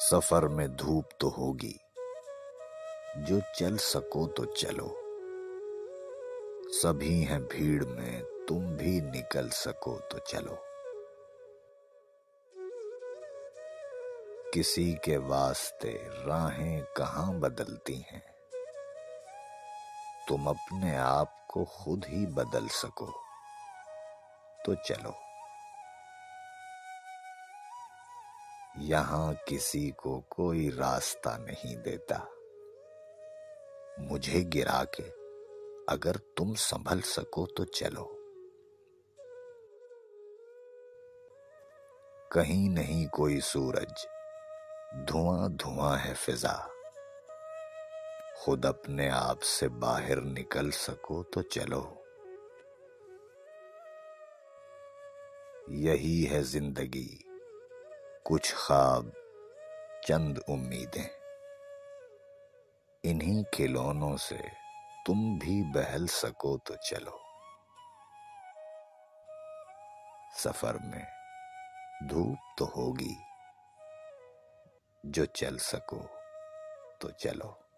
सफ़र में धूप तो होगी। जो चल सको तो चलो। सभी हैं भीड़ में, तुम भी निकल सको तो चलो। किसी के वास्ते राहें कहाँ बदलती हैं? तुम अपने आप को खुद ही बदल सको। तो चलो। यहाँ किसी को कोई रास्ता नहीं देता। मुझे गिरा के अगर तुम संभल सको तो चलो। कहीं नहीं कोई सूरज धुआँ धुआँ है फिजा। खुद अपने आप से बाहर निकल सको तो चलो। यही है ज़िंदगी। कुछ ख्वाब, चंद उम्मीदें। इन्हीं खिलौनों से तुम भी बहल सको तो चलो। सफ़र में धूप तो होगी, जो चल सको तो चलो।